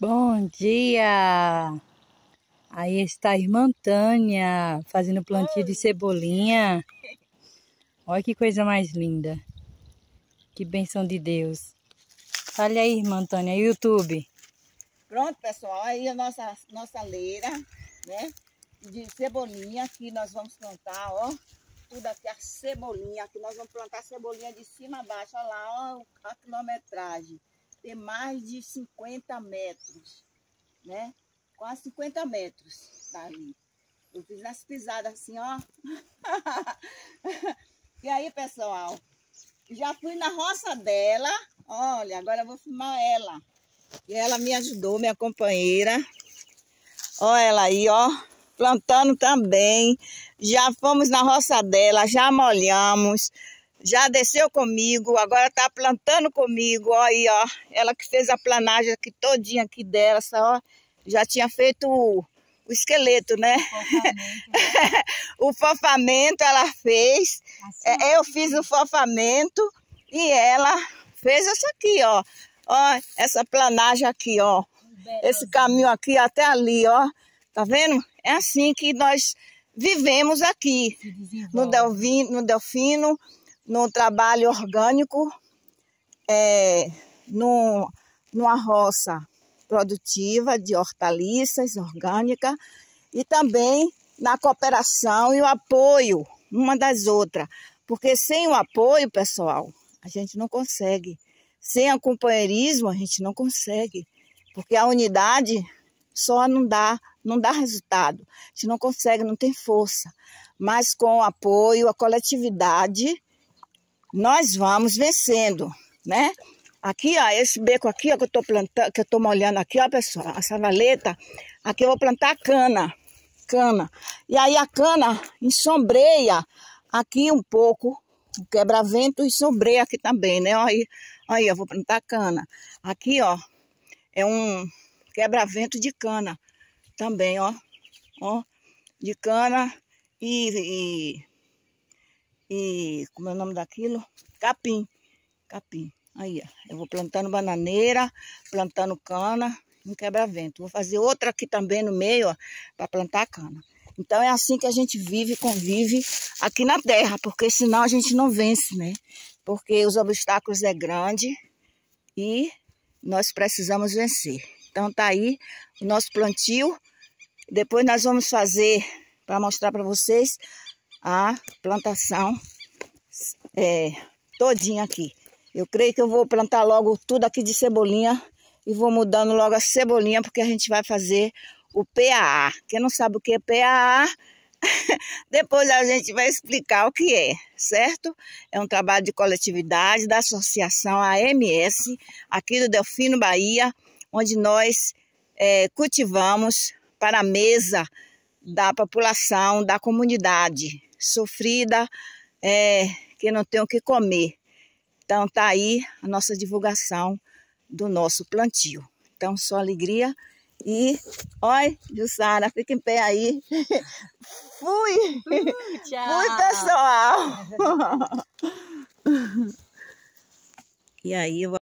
Bom dia! Aí está a irmã Tânia fazendo plantio de cebolinha. Olha que coisa mais linda. Que benção de Deus. Olha aí, irmã Tânia, YouTube. Pronto, pessoal, aí a nossa, nossa leira, né? De cebolinha que nós vamos plantar, ó. Tudo aqui, a cebolinha. Aqui nós vamos plantar cebolinha de cima a baixo. Olha lá, ó, a quilometragem ter mais de 50 metros, né? Quase 50 metros dali. Eu fiz nas pisadas assim, ó. e aí, pessoal, já fui na roça dela. Olha, agora eu vou filmar ela. E ela me ajudou, minha companheira. Olha ela aí, ó. Plantando também. Já fomos na roça dela, já molhamos já desceu comigo, agora está plantando comigo, ó aí, ó. Ela que fez a planagem aqui todinha aqui dela, ó. Já tinha feito o, o esqueleto, né? o fofamento ela fez. Assim. É, eu fiz o fofamento e ela fez isso aqui, ó. Ó, essa planagem aqui, ó. Esse caminho aqui até ali, ó. Tá vendo? É assim que nós vivemos aqui no Delfino, no Delfino no trabalho orgânico, é, no, numa roça produtiva de hortaliças orgânicas e também na cooperação e o apoio uma das outras. Porque sem o apoio, pessoal, a gente não consegue. Sem o companheirismo, a gente não consegue. Porque a unidade só não dá, não dá resultado. A gente não consegue, não tem força. Mas com o apoio, a coletividade, nós vamos vencendo, né? Aqui, ó, esse beco aqui, ó, que eu tô plantando, que eu tô molhando aqui, ó, pessoal, essa valeta, aqui eu vou plantar cana, cana. E aí a cana ensombreia aqui um pouco, o quebra-vento e sombreia aqui também, né? Aí, aí, eu vou plantar cana. Aqui, ó, é um quebra-vento de cana também, ó, ó, de cana e, e e como é o nome daquilo? Capim. Capim. Aí, ó. Eu vou plantando bananeira, plantando cana, um quebra-vento. Vou fazer outra aqui também no meio, ó, para plantar cana. Então é assim que a gente vive, convive aqui na terra, porque senão a gente não vence, né? Porque os obstáculos é grande e nós precisamos vencer. Então tá aí o nosso plantio. Depois nós vamos fazer para mostrar para vocês a plantação é, todinha aqui. Eu creio que eu vou plantar logo tudo aqui de cebolinha e vou mudando logo a cebolinha porque a gente vai fazer o PAA. Quem não sabe o que é PAA, depois a gente vai explicar o que é, certo? É um trabalho de coletividade da associação AMS, aqui do Delfino Bahia, onde nós é, cultivamos para a mesa da população, da comunidade, sofrida, é, que não tem o que comer. Então tá aí a nossa divulgação do nosso plantio. Então só alegria e oi, Jussara, fica em pé aí. Fui! Uh, tchau! Fui, pessoal! e aí eu vou